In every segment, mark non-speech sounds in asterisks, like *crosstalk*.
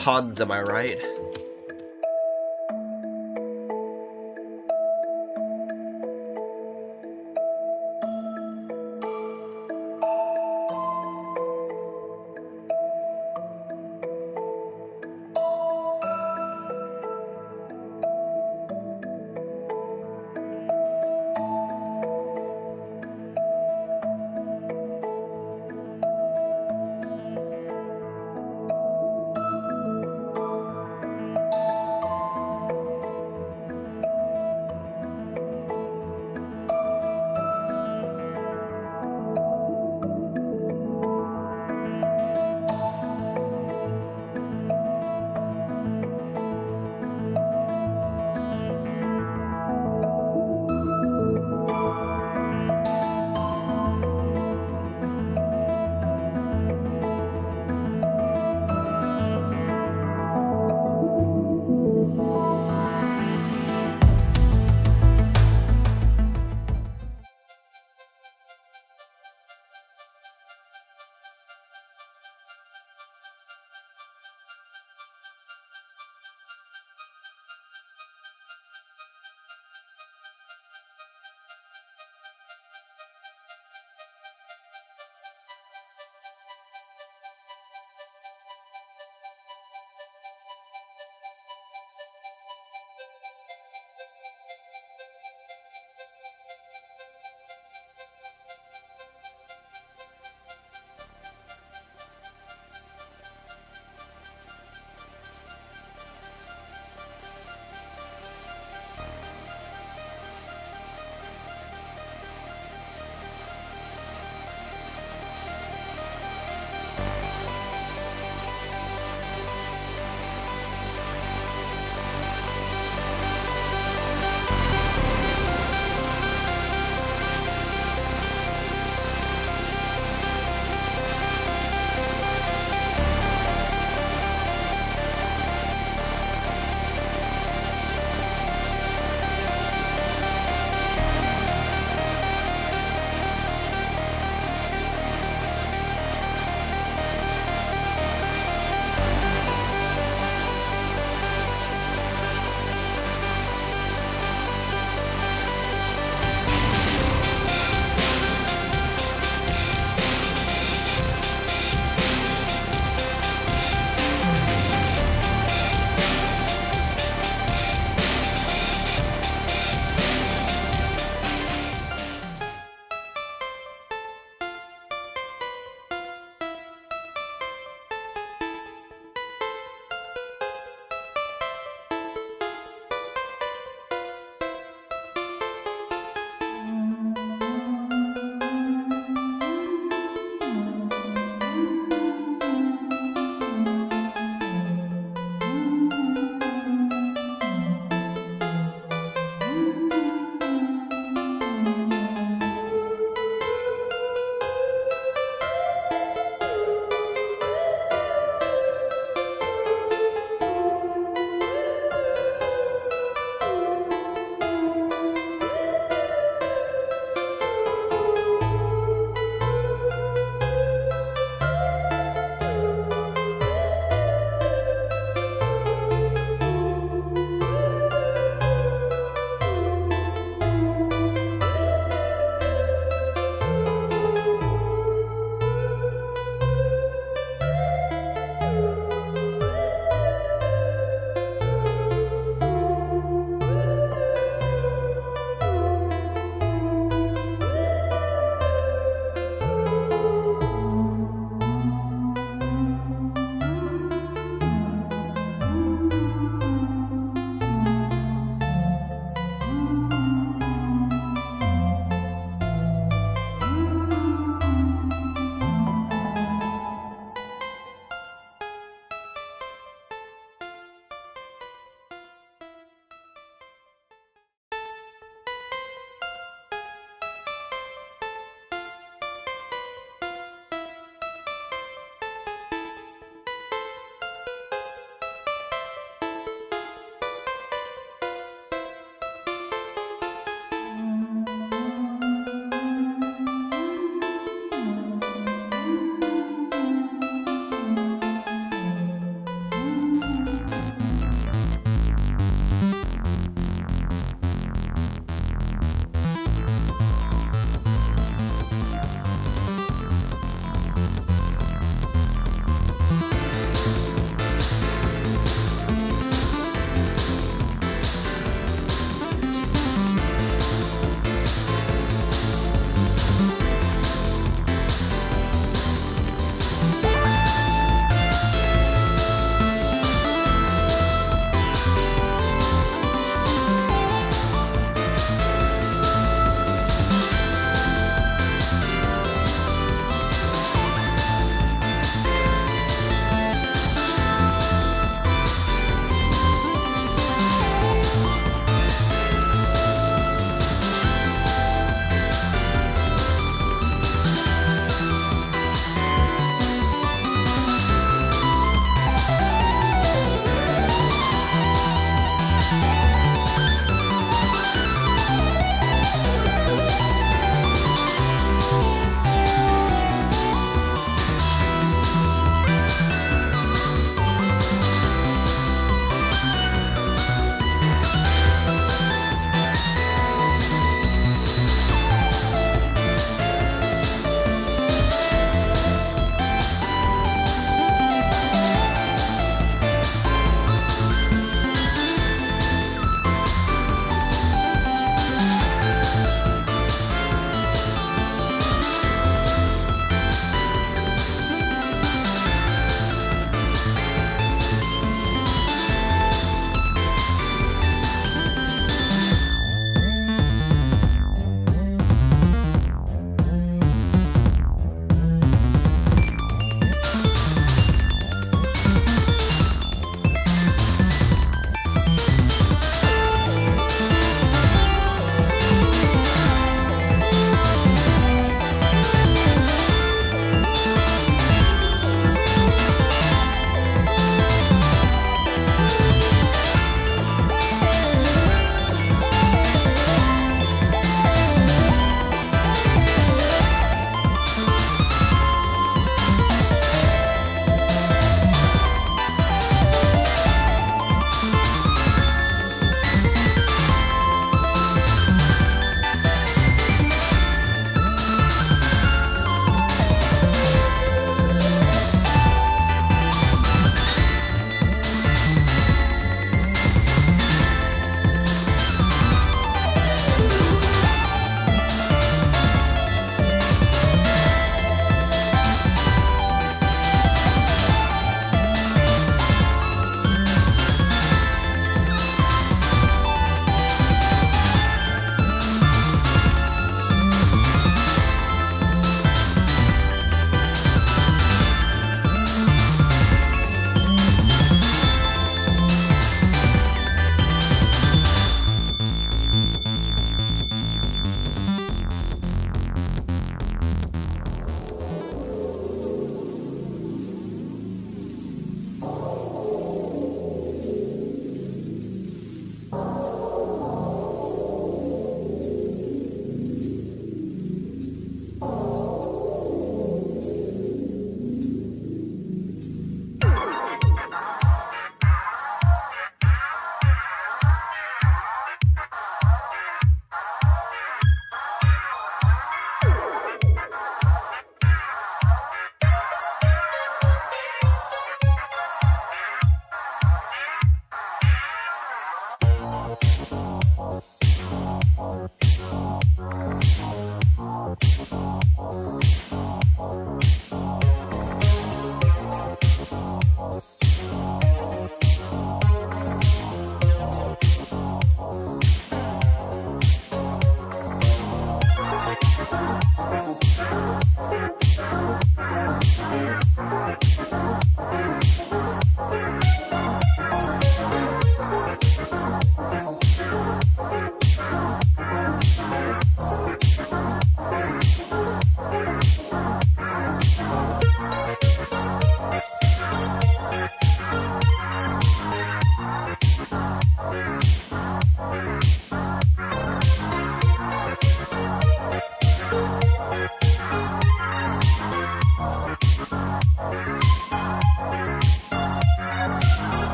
Tons, am I right?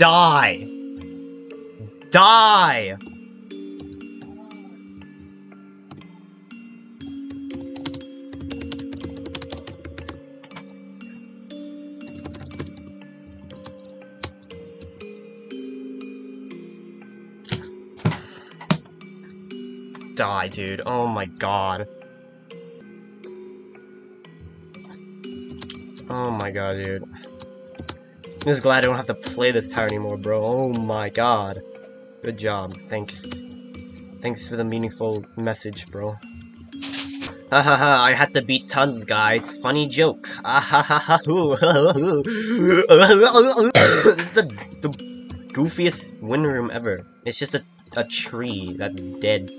Die! Die! Die, dude. Oh my god. Oh my god, dude. I'm just glad I don't have to play this tower anymore, bro. Oh my god. Good job. Thanks. Thanks for the meaningful message, bro. Hahaha, I had to beat tons, guys. Funny joke. Ahahaha. *laughs* this is the, the goofiest win room ever. It's just a, a tree that's dead.